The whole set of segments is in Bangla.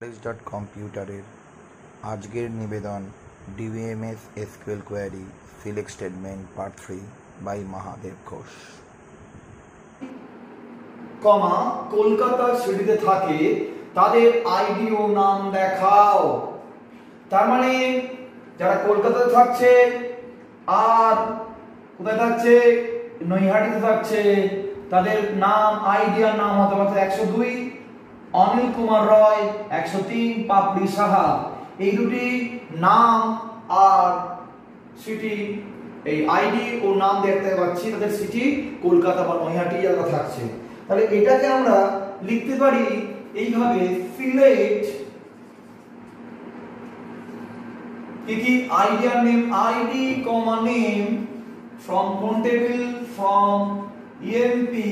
নলেজ ডট কম্পিউটারের আজকের নিবেদন DBMS SQL query select statement part three by Mahadev Ghosh comma কলকাতার সিটিতে থাকে, তাদের আইডি ও নাম দেখাও। তার মানে যারা কলকাতাতে থাকছে, আর কোথায় থাকছে, নৈহাটিতে থাকছে, তাদের নাম আইডিয়ার নাম হতে পারছে একশো দুই। অনিল কুমার রয়, একশো তিন পাপড়ি সাহা। এই দুটি নাম আর সিটি, এই আইডি ও নাম দেখতে পাচ্ছি, তাদের সিটি কলকাতা বা নৈহাটি জায়গা থাকছে। তাহলে এটাকে আমরা লিখতে পারি এইভাবে সিলেক্ট কি কি? আইডি আর নেম, আইডি কমা নেম, ফ্রম কোন ফ্রম ইএমপি,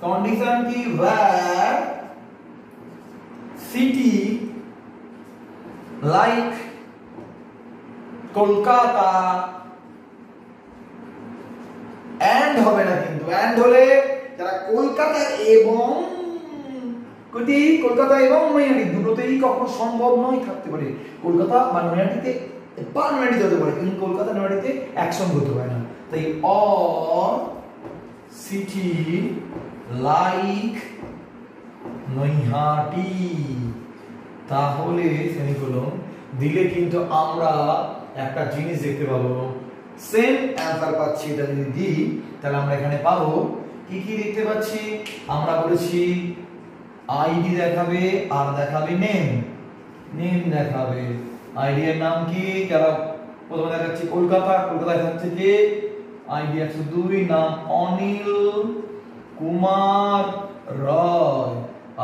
কন্ডিশন কি? where city like Kolkata and হবে না কিন্তু এন্ড হলে যারা কলকাতা এবং কোটি কলকাতা এবং নৈহাটি দুটোতেই কখনো সম্ভব নয় থাকতে পারে। কলকাতা বা নৈহাটিতে বা নৈহাটিতে হতে পারে, কিন্তু কলকাতা নৈহাটিতে একসঙ্গে হতে পারে না। তাই অর সিটি লাইক নৈহাটি। তাহলে সেমিকোলন দিলে কিন্তু আমরা একটা জিনিস দেখতে পাবো। সেম অ্যান্সার পাচ্ছি, এটা যদি দিই, তাহলে আমরা এখানে পাবো। কি কি দেখতে পাচ্ছি? আমরা বলেছি আইডি দেখাবে আর দেখাবে নেম নেম দেখাবে। আইডি এর নাম কি? যারা প্রথমে দেখাচ্ছি কলকাতা কলকাতায় থাকছে যে আইডি একশো দুই, নাম অনিল কুমার রয়।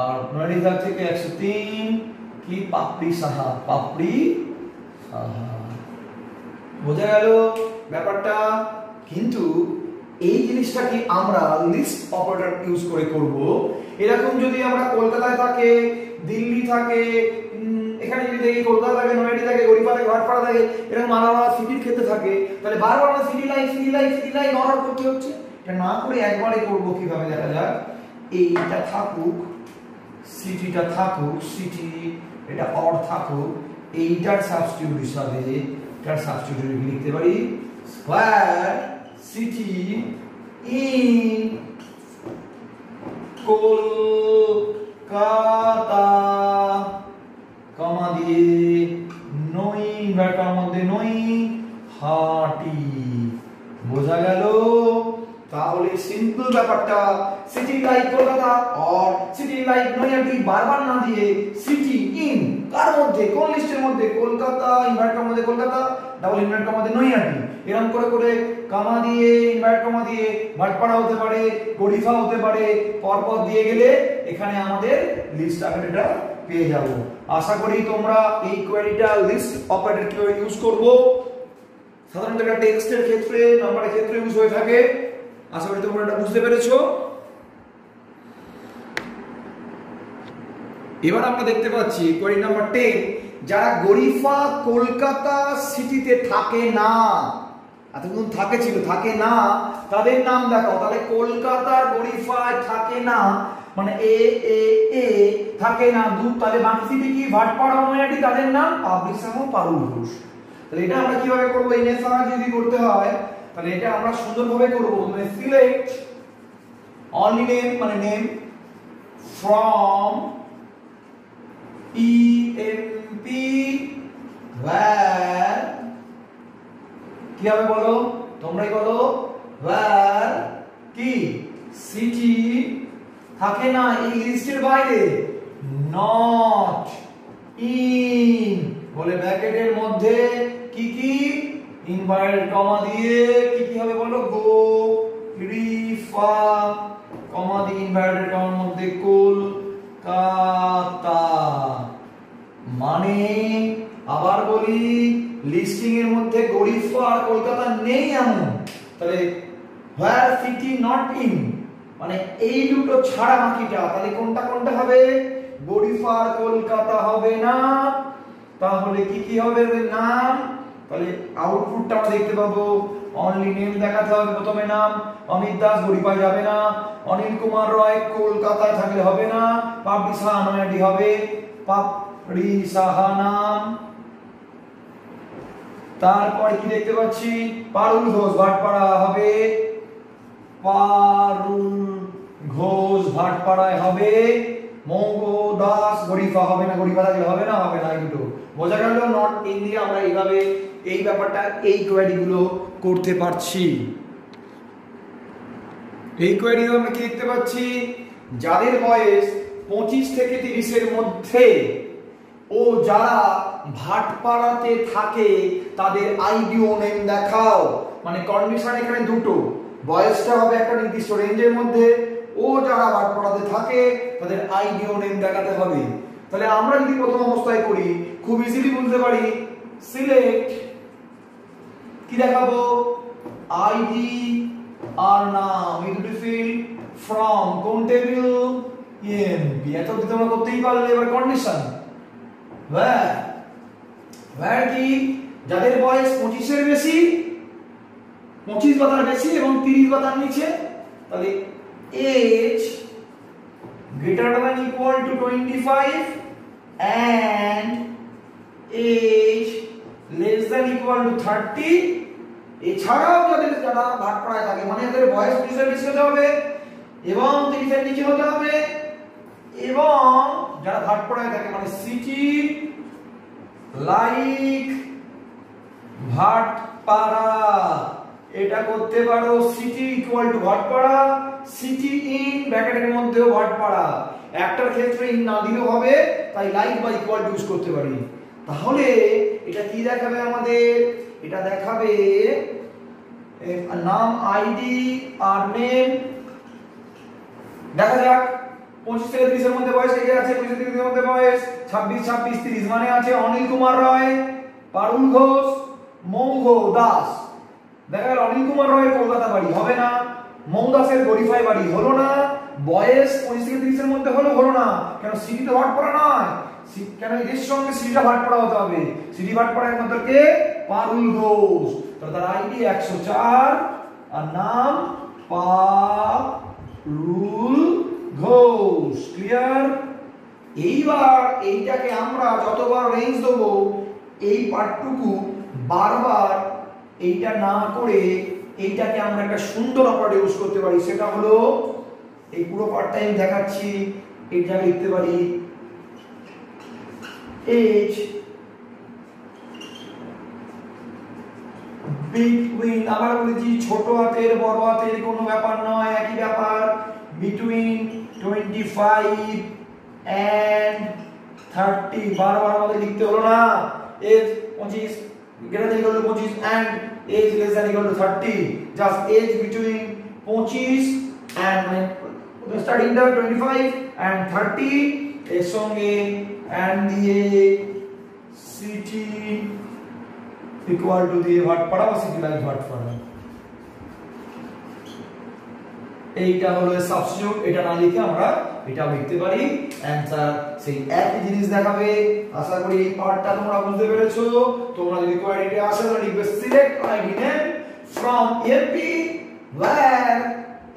আর নয়টি থাকছে কি একশো তিন কি পাপড়ি সাহা, পাপড়ি বোঝা গেল ব্যাপারটা? কিন্তু এই জিনিসটাকে আমরা লিস্ট অপারেটর ইউজ করে করব? এরকম যদি আমরা কলকাতায় থাকে, দিল্লি থাকে এখানে যদি দেখি কলকাতা থাকে নয়ডি থাকে গরিবা থাকে, ভাটপাড়া থাকে, এরকম আলাদা সিটির ক্ষেত্রে থাকে, তাহলে বারবার আমরা city like city like city like order করতে হচ্ছে? এটা না করে একবারে করব কীভাবে? দেখা যাক। এইটা থাকুক। সিটিটা থাকুক, সিটি এটা অর থাকুক, এইটার সাবস্টিটিউট হিসাবে এটার সাবস্টিটিউট লিখতে পারি square city in Kolkata comma দিয়ে নই ব্যাটার মধ্যে নই, হাটি। বোঝা গেল? তাহলে সিম্পল ব্যাপারটা city like Kolkata or city like Naihati বারবার না দিয়ে সিটি ইন কার মধ্যে? কোন লিস্টের মধ্যে? কলকাতা ইনভার্টার মধ্যে কলকাতা ডাবল ইনভার্টার মধ্যে নৈহাটি এরকম করে করে কামা দিয়ে ইনভার্ট কমা দিয়ে ভাটপাড়া হতে পারে গরিফা হতে পারে পরপর দিয়ে গেলে এখানে আমাদের লিস্ট আকারেটা পেয়ে যাব। আশা করি তোমরা এই কোয়েরিটা লিস্ট অপারেটর কীভাবে ইউজ করব? সাধারণত এটা টেক্সটের ক্ষেত্রে নাম্বারের ক্ষেত্রে ইউজ হয়ে থাকে। আশা করি তোমরা এটা বুঝতে পেরেছ। এবার আমরা দেখতে পাচ্ছি কোয়েরি নাম্বার টেন যারা গরিফা কলকাতা সিটিতে থাকে না, এতক্ষণ থাকে ছিল, থাকে না, তাদের নাম দেখাও, তাহলে কলকাতার গরিফায় থাকে না মানে এ এ এ, থাকে না, দু, তাহলে বাকি সিটি কি ভাটপাড়া নয়াটি তাদের নাম? পাবলিক সামো পারুল ঘোষ। তাহলে এটা আমরা কীভাবে করব? এই নেশা যদি করতে হয়, তাহলে এটা আমরা সুন্দরভাবে করব। মানে সিলেক্ট অনলি নেম মানে নেম ফ্রম EMP where কি হবে বলো? তোমরাই বলো। where কি? সিটি থাকে না এই লিস্টের বাইরে? নট ইন বলে ব্র্যাকেটের মধ্যে কি কি? ইনভার্টেড কমা দিয়ে কি কি হবে বলো? গো রিফা কমা দিয়ে ইনভার্টেড কমার মধ্যে কুল কলকাতা মানে আবার বলি লিস্টিং এর মধ্যে গরিফা আর কলকাতা নেই এমন। তাহলে হোয়ার সিটি নট ইন মানে এই দুটো ছাড়া বাকিটা, তাহলে কোনটা কোনটা হবে? গরিফা আর কলকাতা হবে না। তাহলে কি কি হবে নাম? তাহলে আউটপুটটা আমরা দেখতে পাবো। অনলি নেম দেখাতে হবে প্রথমে নাম। অমিত দাস গরিপা যাবে না। অনিল কুমার রয় কলকাতায় থাকলে হবে না। পাবলিশা নয়াডি হবে। রি সাহা নাম তারপর কি দেখতে পাচ্ছি? পারুল ঘোষ ভাটপাড়া হবে। পারুল ঘোষ ভাটপাড়ায় হবে। মঙ্গ দাস গরিফা হবে না? গরিফা থাকলে হবে না? হবে না দুটো। বোঝা গেল নট ইন্ডিয়া আমরা এইভাবে এই ব্যাপারটা, এই কোয়ারি গুলো করতে পারছি। এই কোয়ারি আমরা কি দেখতে পাচ্ছি? যাদের বয়স পঁচিশ থেকে তিরিশের মধ্যে। ও যারা ভাটপাড়াতে থাকে, তাদের আইডিও নেম দেখাও। মানে কন্ডিশন এখানে দুটো। বয়সটা হবে একটা নির্দিষ্ট রেঞ্জের মধ্যে। ও যারা ভাটপাড়াতে থাকে, তাদের আইডিও নেম দেখাতে হবে। তাহলে আমরা যদি প্রথম অবস্থায় করি, খুব ইজিলি বলতে পারি সিলেক্ট কি দেখাবো? আইডি আর নাম, এই দুটি ফিল্ড ফ্রম কোন টেবিল এমপি এত অব্দি তোমরা করতেই পারলে, এবার কন্ডিশন where where কি? যাদের বয়স পঁচিশের বেশি, পঁচিশ বা তার বেশি এবং তিরিশ বা তার নিচে, তাহলে age greater than equal to 25 and age less than equal to 30 এছাড়াও যাদের যারা ভাগ ভাটপাড়ায় থাকে মানে এদের বয়স তিরিশের বেশি হতে হবে এবং তিরিশের নিচে হতে হবে এবং যারা ভাটপাড়ায় থাকে মানে সিটি লাইক ভাটপাড়া। এটা করতে পারো city equal to Bhatpara, city in ব্র্যাকেটের মধ্যেও ভাটপাড়া। একটার ক্ষেত্রে ইন না দিলেও হবে, তাই লাইক বা ইকুয়াল টু ইউজ করতে পারি। তাহলে এটা কি দেখাবে আমাদের? এটা দেখাবে নাম আইডি আর নেম। দেখা যাক। পঁচিশ থেকে তিরিশের মধ্যে বয়স লেগে আছে? পঁচিশ তিরিশের মধ্যে বয়স? ছাব্বিশ ছাব্বিশ, তিরিশ মানে আছে অনিল কুমার রায়, পারুল ঘোষ মৌঘ দাস। দেখা গেল, অনিল কুমার রায়ের কলকাতা বাড়ি হবে না, মৌ দাসের গরিফাই বাড়ি হলো না, বয়স পঁচিশ থেকে তিরিশের মধ্যে হলো হলো না। কেন সিটি তো ভাট পড়া নয়? কেন এদের সঙ্গে সিটিটা ভাট পড়া হতে হবে? সিটি ভাট পড়ার মধ্যে কে? পারুল ঘোষ। তাহলে তার আইডি একশো চার, আর নাম পারুল ঘোষ। ক্লিয়ার এইবার এইটাকে আমরা যতবার রেঞ্জ দেবো, এই পার্টটুকু বারবার এইটা না করে এইটাকে আমরা একটা সুন্দর অপারেট ইউজ করতে পারি। সেটা হলো, এই পুরো পার্টটা আমি দেখাচ্ছি জায়গায় লিখতে পারি এজ বিটুইন আবার বলেছি, ছোট হাতের, বড় হাতের কোনো ব্যাপার নয়, একই ব্যাপার। Between twenty five and thirty বারবার আমাদের লিখতে হলো না। এজ পঁচিশ গ্রেটার দেন ইকুয়াল টু পঁচিশ and age less than equal to thirty just age between পঁচিশ and starting the twenty five and thirty এর সঙ্গে অ্যান্ড দিয়ে সিটি ইকুয়াল টু দিয়ে ভাটপাড়া বা সিটি লাইক ভাটপাড়া এইটা হলো সাবস্টিটিউট এটা না লিখে আমরা এটা লিখতে পারি। অ্যানসার সেই একই জিনিস দেখাবে। আশা করি এই পার্টটা তোমরা বুঝতে পেরেছ। তোমরা যদি কোয়ারিটি আসে, তাহলে লিখবে select ID name from EMP where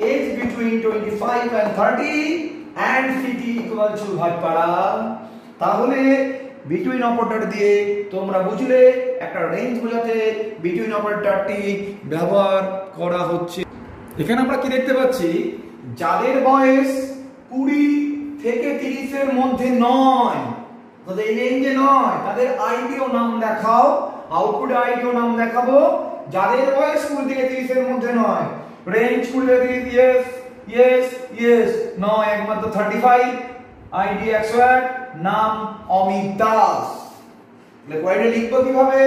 age between 25 and 30 and city equal to Bhatpara তাহলে বিটুইন অপারেটর দিয়ে তোমরা বুঝলে একটা রেঞ্জ বোঝাতে বিটুইন অপারেটরটি ব্যবহার করা হচ্ছে। এখানে আমরা কি দেখতে পাচ্ছি? যাদের বয়স কুড়ি থেকে তিরিশের মধ্যে নয়। তাদের রেঞ্জে নয়। তাদের আইডিও নাম দেখাও। আউটপুট আইডিও নাম দেখাবো। যাদের বয়স কুড়ি থেকে তিরিশের মধ্যে নয়। রেঞ্জ কুড়ি থেকে তিরিশ ইয়েস ইয়েস ইয়েস নয়, একমাত্র থার্টি ফাইভ আইডি একশো এক, নাম অমিত দাস। কোয়ারিটা লিখব কীভাবে?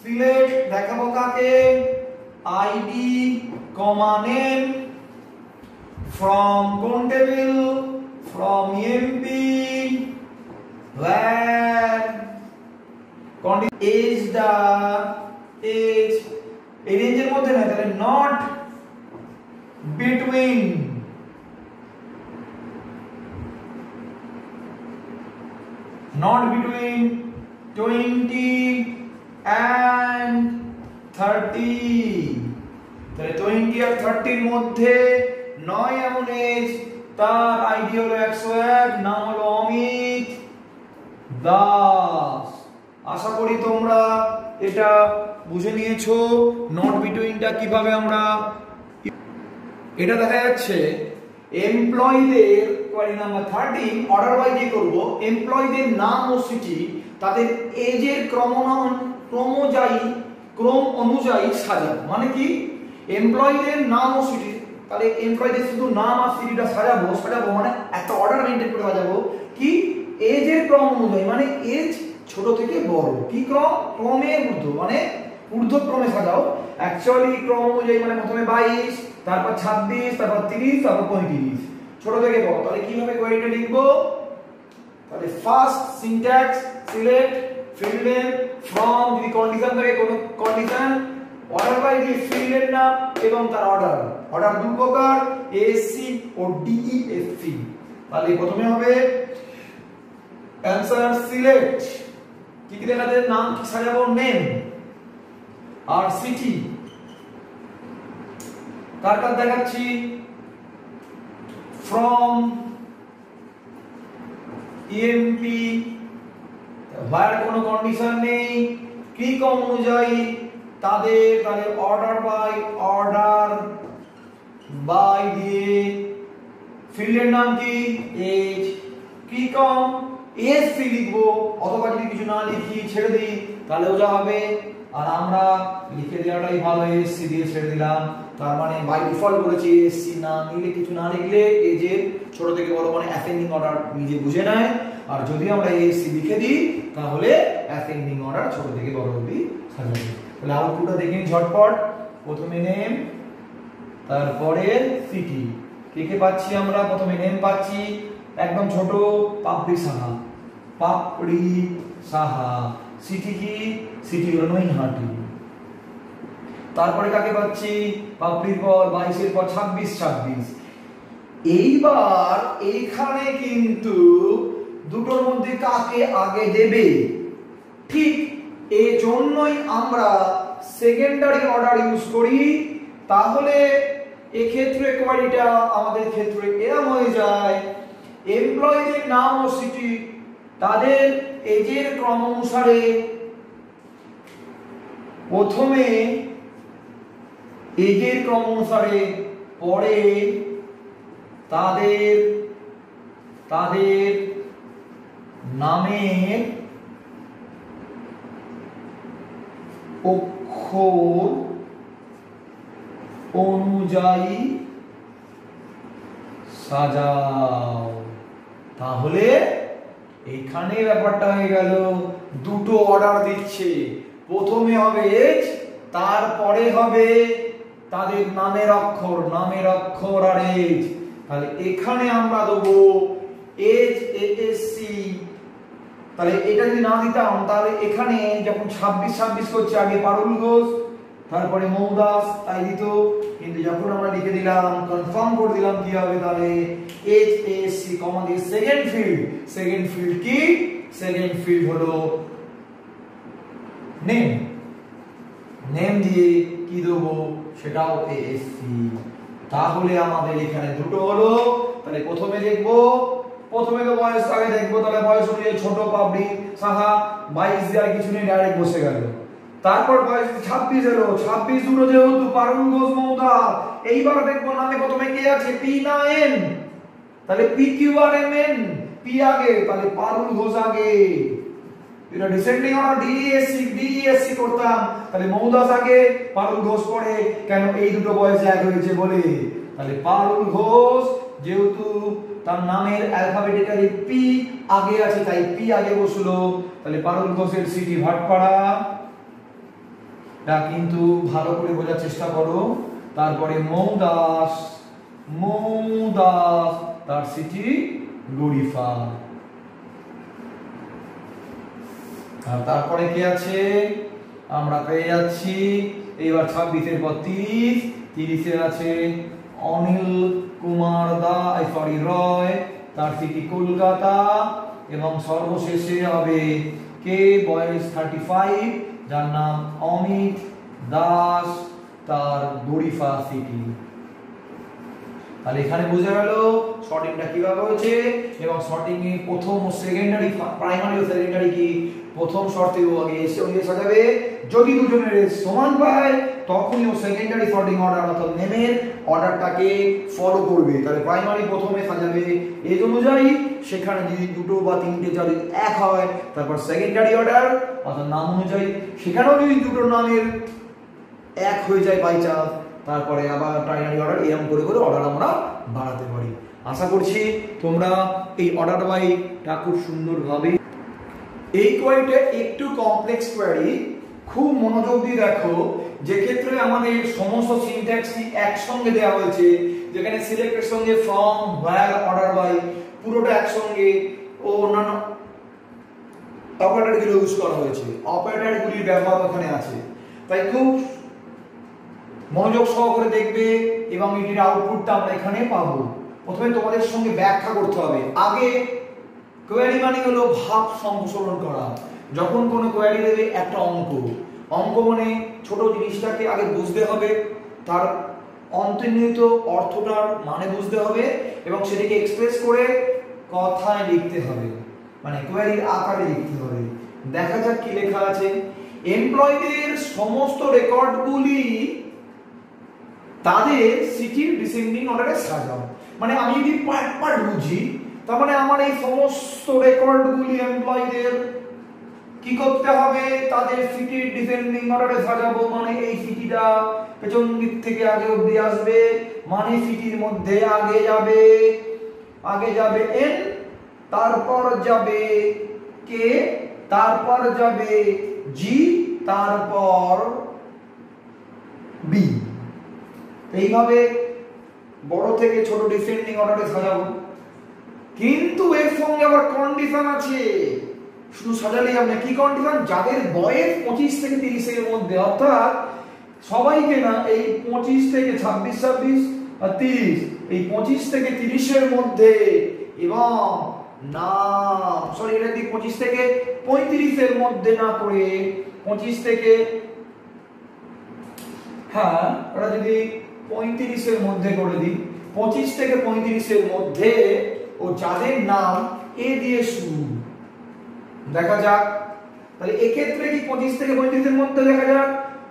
সিলেক্ট দেখাবো কাকে? আইডি কমা নেম ফ্রম কোন table from MP where condition is the is এই রেঞ্জের মধ্যে না তাহলে not between not between 20 and 30 তাহলে 20 আর 30 এর মধ্যে নয় এমন এজ তার আইডি হলো 101 নাম হলো অমিত দাস। আশা করি তোমরা এটা বুঝে নিয়েছো নট বিটুইনটা কীভাবে আমরা এটা দেখা যাচ্ছে এমপ্লয়ীদের query number thirteen order by দিয়ে করব? এমপ্লয়ীদের নাম ও সিটি তাদের এজের ক্রমণ ক্রমযায়ী ক্রম অনুযায়ী সাজাবো মানে কি? এমপ্লয়ীদের নাম ও সিটি তাহলে এমপ্লয়ীদের শুধু নাম আর সিটিটা সাজাবো সাজাবো মানে একটা অর্ডার মেনটেন করে সাজাবো কি এজের ক্রম অনুযায়ী মানে এজ ছোট থেকে বড়। কি ক্রম? ক্রমে ঊর্ধ্ব মানে ঊর্ধ্বক্রমে সাজাও। অ্যাকচুয়ালি ক্রম অনুযায়ী মানে প্রথমে বাইশ, তারপর ছাব্বিশ, তারপর তিরিশ, তারপর পঁয়ত্রিশ। ছোট থেকে বড়, তাহলে কীভাবে কোয়েরিটা লিখব? তাহলে first syntax select field name from যদি কন্ডিশন থাকে কোনো কন্ডিশন অর্ডার বাই দিয়ে ফিল্ডের নাম এবং তার অর্ডার। অর্ডার দু প্রকার এসসি ও ডিইএসসি তাহলে প্রথমে হবে অ্যানসার সিলেক্ট কি কি দেখাতে নাম কি সাজাবো? নেম আর সিটি কার কার দেখাচ্ছি? ফ্রম ইএমপি ভায়ার কোনো কন্ডিশন নেই। কি কম অনুযায়ী তাদের তাহলে অর্ডার বাই অর্ডার বাই দিয়ে ফিল্ডের নাম কি? এজ কি কম? এসসি লিখব, অথবা যদি কিছু না লিখি, ছেড়ে দিই তাহলেও যা হবে, আর আমরা লিখে দেওয়াটাই ভালো এসসি দিয়ে ছেড়ে দিলাম। তার মানে বাই ডিফল্ট বলেছি এসসি না নিলে, কিছু না লিখলে, এই যে ছোট থেকে বড় মানে অ্যাসেন্ডিং অর্ডার নিজে বুঝে নেয়। আর যদি আমরা এসসি লিখে দিই, তাহলে অ্যাসেন্ডিং অর্ডার ছোট থেকে বড় অবধি সাজাবে তাহলে আউটপুটটা দেখে নিন ঝটপট। প্রথমে নেম তারপরে সিটি কে কে পাচ্ছি আমরা? প্রথমে নেম পাচ্ছি, একদম ছোট, পাপড়ি সাহা। পাপড়ি সাহা। সিটি কি? সিটি হলো নৈহাটি। তারপরে কাকে পাচ্ছি? পাপড়ির পর বাইশের পর ছাব্বিশ ছাব্বিশ। এইবার এইখানে কিন্তু দুটোর মধ্যে কাকে আগে দেবে? ঠিক এই জন্যই আমরা সেকেন্ডারি অর্ডার ইউজ করি, তাহলে এক্ষেত্রে কোয়ারিটা আমাদের ক্ষেত্রে এরম হয়ে যায়। এমপ্লয়ীদের নাম ও সিটি তাদের এজের ক্রম অনুসারে প্রথমে এজের ক্রম অনুসারে, পরে তাদের তাদের নামের অক্ষর অনুযায়ী সাজাও। তাহলে এখানে ব্যাপারটা হয়ে গেল। দুটো অর্ডার দিচ্ছে। প্রথমে হবে এজ তারপরে হবে তাদের নামের অক্ষর নামের অক্ষর আর এজ তাহলে এখানে আমরা দেবো এজ এএসসি তাহলে এটা যদি না দিতাম, তাহলে এখানে যখন ছাব্বিশ ছাব্বিশ করছে, আগে পারুল ঘোষ, তারপরে মৌদাস, তাই দিত। কিন্তু যখন আমরা লিখে দিলাম কনফার্ম করে দিলাম কি হবে, তাহলে এইচ এস সি কমা দিয়ে সেকেন্ড ফিল্ড সেকেন্ড ফিল্ড কি? সেকেন্ড ফিল্ড হলো নেম নেম দিয়ে কি দেবো? সেটাও এএসসি তাহলে আমাদের এখানে দুটো হলো, তাহলে প্রথমে দেখব প্রথমে তো বয়স, আগে দেখব, তাহলে বয়স অনুযায়ী ছোট পাবলি সাহা, বাইশ দিয়ে আর কিছু নেই ডাইরেক্ট বসে গেল। তারপর বয়স ছাব্বিশ এলো, ছাব্বিশ দুটো যেহেতু পারুল ঘোষ মমতা, এইবার দেখব নামে প্রথমে কে আছে? পি না এন। তাহলে P Q R M N, P আগে, তাহলে পারুল ঘোষ আগে। এটা ডিসেন্ডিং অর্ডার ডিএসসি ডিএসসি করতাম। তাহলে মৌদাস আগে, পারুল ঘোষ পরে। কেন এই দুটো বয়স এক হয়েছে বলে? তাহলে পারুল ঘোষ যেহেতু তার নামের অ্যালফাবেটিক্যালি পি আগে আছে, তাই পি আগে বসল। তাহলে পারুল ঘোষের সিটি ভাটপাড়া। কিন্তু ভালো করে বোঝার চেষ্টা করো। তারপরে মৌদাস মৌদাস, তার সিটি গরিফা। আর তারপরে কে আছে? আমরা পেয়ে যাচ্ছি। এবার ছাব্বিশের পর তিরিশ। তিরিশে আছে অনিল কুমার দা সরি রয়, তার সিটি কলকাতা, এবং সর্বশেষে হবে কে বয়স থার্টি ফাইভ যার নাম অমিত দাস, তার গরিফা সিটি তাহলে এখানে বোঝা গেল শর্টিংটা কীভাবে হয়েছে, এবং শর্টিং এ প্রথম ও সেকেন্ডারি প্রাইমারি ও সেকেন্ডারি কি? প্রথম শর্তে আগে এসে সাজাবে। যদি দুজনের সমান পায় তখনই ও সেকেন্ডারি শর্টিং অর্ডার অর্থাৎ নেমের অর্ডারটাকে ফলো করবে। তাহলে প্রাইমারি প্রথমে সাজাবে। এই অনুযায়ী সেখানে যদি দুটো বা তিনটে যদি এক হয়, তারপর সেকেন্ডারি অর্ডার অর্থাৎ নাম অনুযায়ী সেখানেও যদি দুটো নামের এক হয়ে যায় বাই চান্স তারপরে আবার প্রাইমারি অর্ডার এরকম করে করে অর্ডার আমরা বাড়াতে পারি। আশা করছি তোমরা এই অর্ডার বাইটা খুব সুন্দরভাবে এই কোয়ারিটা একটু কমপ্লেক্স কোয়ারি খুব মনোযোগ দিয়ে দেখো যে ক্ষেত্রে আমাদের সমস্ত সিনট্যাক্সই একসঙ্গে দেওয়া হয়েছে, যেখানে সিলেক্টের সঙ্গে ফ্রম ওয়্যার অর্ডার বাই পুরোটা একসঙ্গে ও অন্যান্য অপারেটরগুলো ইউজ করা হয়েছে। অপারেটরগুলির ব্যবহার ওখানে আছে। তাই খুব মনোযোগ সহকারে দেখবে এবং এটির আউটপুটটা আমরা এখানে পাবো। প্রথমে তোমাদের সঙ্গে ব্যাখ্যা করতে হবে। আগে কোয়ারি মানে হলো ভাব সংশোধন করা। যখন কোনো কোয়ারি দেবে, একটা অঙ্ক। অঙ্ক মানে ছোট জিনিসটাকে আগে বুঝতে হবে, তার অন্তর্নিহিত অর্থটার মানে বুঝতে হবে এবং সেটিকে এক্সপ্রেস করে কথায় লিখতে হবে। মানে কোয়ারির আকারে লিখতে হবে। দেখা যাক কি লেখা আছে। এমপ্লয়ীদের সমস্ত রেকর্ডগুলি তাদের সিটির ডিসেন্ডিং অর্ডারে সাজাও। মানে আমি যদি পার্ট পার্ট বুঝি, তার মানে আমার এই সমস্ত রেকর্ডগুলি এমপ্লয়ীদের কি করতে হবে? তাদের সিটির ডিসেন্ডিং অর্ডারে সাজাবো মানে এই সিটিটা পেছন দিক থেকে আগে অবধি আসবে মানে সিটির মধ্যে আগে যাবে। আগে যাবে এন তারপর যাবে কে তারপর যাবে জি তারপর বি এইভাবে বড় থেকে ছোট ডিসেন্ডিং অর্ডারে সাজাবো। কিন্তু এর সঙ্গে আবার কন্ডিশন আছে। শুধু সাজালেই হবে না কি কন্ডিশন যাদের বয়স পঁচিশ থেকে তিরিশের মধ্যে, অর্থাৎ সবাইকে না এই পঁচিশ থেকে ছাব্বিশ ছাব্বিশ তিরিশ, এই পঁচিশ থেকে তিরিশের মধ্যে এবং না সরি এটা দিক পঁচিশ থেকে পঁয়ত্রিশের মধ্যে না করে পঁচিশ থেকে হ্যাঁ ওরা যদি পঁয়ত্রিশের মধ্যে করে দিই, পঁচিশ থেকে পঁয়ত্রিশের মধ্যে ও যাদের নাম এ দিয়ে শুরু। দেখা যাক। তাহলে এক্ষেত্রে কি পঁচিশ থেকে পঁয়ত্রিশের মধ্যে দেখা যাক।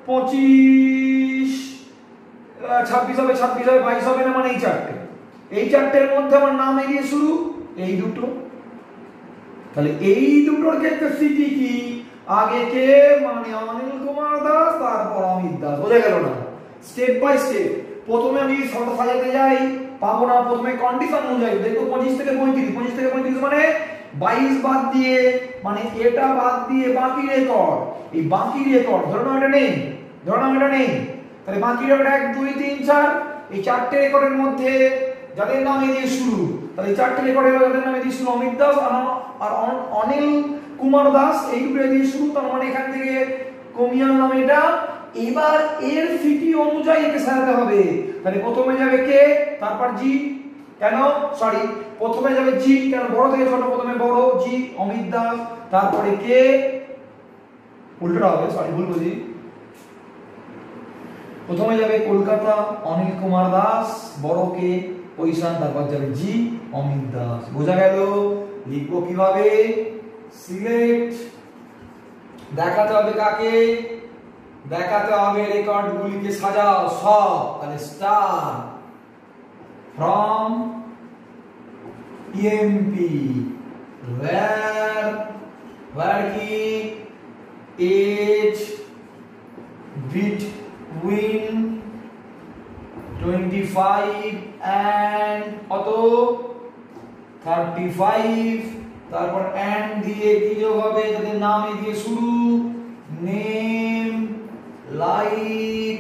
পঁচিশ ছাব্বিশ হবে ছাব্বিশ হবে, বাইশ হবে না মানে এই চারটে। এই চারটের মধ্যে আমার নাম এ দিয়ে শুরু। এই দুটো। তাহলে এই দুটোর ক্ষেত্রে স্মৃতি কি? আগে কে? মানে অনিল কুমার দাস, তারপর অমিত দাস। বোঝা গেল না? স্টেপ বাই স্টেপ প্রথমে আমি শর্ট সাজাতে যাই, পাবো না প্রথমে কন্ডিশন অনুযায়ী। দেখো পঁচিশ থেকে পঁয়ত্রিশ। পঁচিশ থেকে পঁয়ত্রিশ মানে বাইশ বাদ দিয়ে মানে এটা বাদ দিয়ে বাকি রেকর্ড এই বাকি রেকর্ড ধরো না এটা নেই, ধরো না এটা নেই। তাহলে বাকি রেকর্ড এক, দুই, তিন, চার, এই চারটে রেকর্ডের মধ্যে যাদের নামে দিয়ে শুরু, তাহলে চারটে রেকর্ডের যাদের নামে দিয়ে শুরু, অমিত দাস আর অনিল কুমার দাস, এই দুটো দিয়ে শুরু, তার মানে এখান থেকে কমিয়ে আনলাম এটা। এবার এর সিটি অনুযায়ী একে সাজাতে হবে। তাহলে প্রথমে যাবে কে? তারপর জি কেন? সরি প্রথমে যাবে জি, কেন বড় থেকে ছোট? প্রথমে বড়, জি, অমিত দাস, তারপরে কে? উল্টোটা হবে সরি ভুল বুঝি। প্রথমে যাবে কলকাতা, অনিল কুমার দাস, বড় কে? পৈশান তারপর যাবে জি, অমিত দাস। বোঝা গেল? লিখব কীভাবে? সিলেক্ট দেখাতে হবে কাকে? দেখাতে হবে রেকর্ড গুলিকে সাজাও, সব, তাহলে star from EMP where where কি age between 25 and কত? 35 তারপর and দিয়ে কি যোগ হবে? যাদের নামে দিয়ে শুরু। নেম লাইক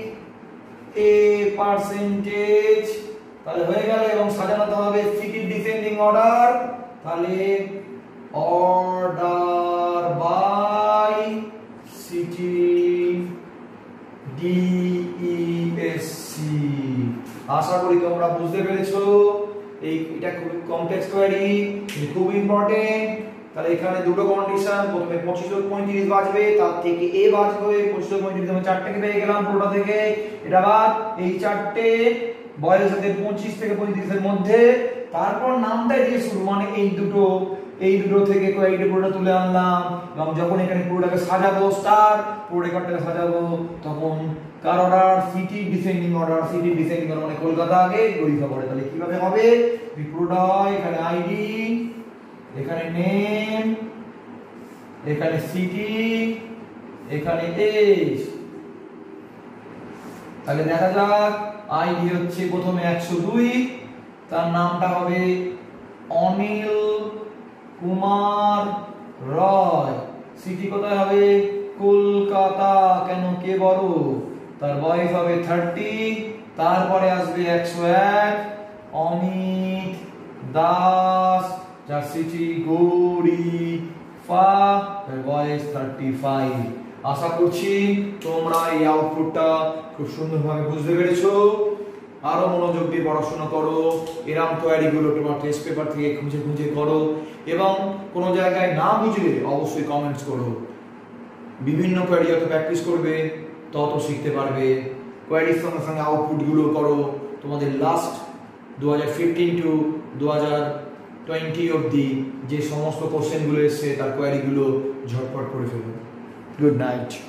এ পার্সেন্টেজ তাহলে হয়ে গেল এবং সাজানোতে হবে সিটির ডিসেন্ডিং অর্ডার। তাহলে অর্ডার বাই সিটি ডিইএসসি আশা করি তোমরা বুঝতে পেরেছ। এই, এটা খুব কমপ্লেক্স কোয়েরি খুব ইম্পর্টেন্ট তাহলে এখানে দুটো কন্ডিশন প্রথমে পঁচিশ পঁয়ত্রিশ বাজবে, তার থেকে এ বাজবে, পঁচিশ পঁয়ত্রিশ, আমি চারটেকে পেয়ে গেলাম পুরোটা থেকে। এটা বাদ, এই চারটে বয়স ওদের পঁচিশ থেকে পঁয়ত্রিশের মধ্যে। তারপর নামটাই দিয়ে শুরু মানে এই দুটো এই দুটো থেকে কয়েকটা পুরোটা তুলে আনলাম। এবং যখন এখানে পুরোটাকে সাজাবো স্টার পুরো রেকর্ডটাকে সাজাবো, তখন কার order city descending order city descending order মানে কলকাতা আগে গরিফা পরে। তাহলে কীভাবে হবে? পুরোটা এখানে আইডি এখানে নেম এখানে সিটি এখানে এজ তাহলে দেখা যাক। আইডি হচ্ছে প্রথমে একশো দুই, তার নামটা হবে অনিল কুমার রয়। সিটি কোথায় হবে? কলকাতা। কেন? কে বড়? তার বয়স হবে থার্টি, তারপরে আসবে একশো এক, অমিত দাস, যার সিটি গৌরী ফা, তার বয়স থার্টি ফাইভ। আশা করছি তোমরা এই আউটপুটটা খুব সুন্দরভাবে বুঝতে পেরেছ। আরও মনোযোগ দিয়ে পড়াশোনা করো, এরম কোয়ারিগুলো তোমার টেস্ট পেপার থেকে খুঁজে খুঁজে করো এবং কোনো জায়গায় না বুঝলে অবশ্যই কমেন্টস করো। বিভিন্ন কোয়ারি যত প্র্যাকটিস করবে, তত শিখতে পারবে। কোয়ারির সঙ্গে সঙ্গে আউটপুটগুলো করো। তোমাদের লাস্ট দু হাজার ফিফটিন টু দু হাজার টোয়েন্টি অবধি যে সমস্ত কোশ্চেনগুলো এসছে, তার কোয়ারিগুলো ঝটপট করে ফেলবে good night.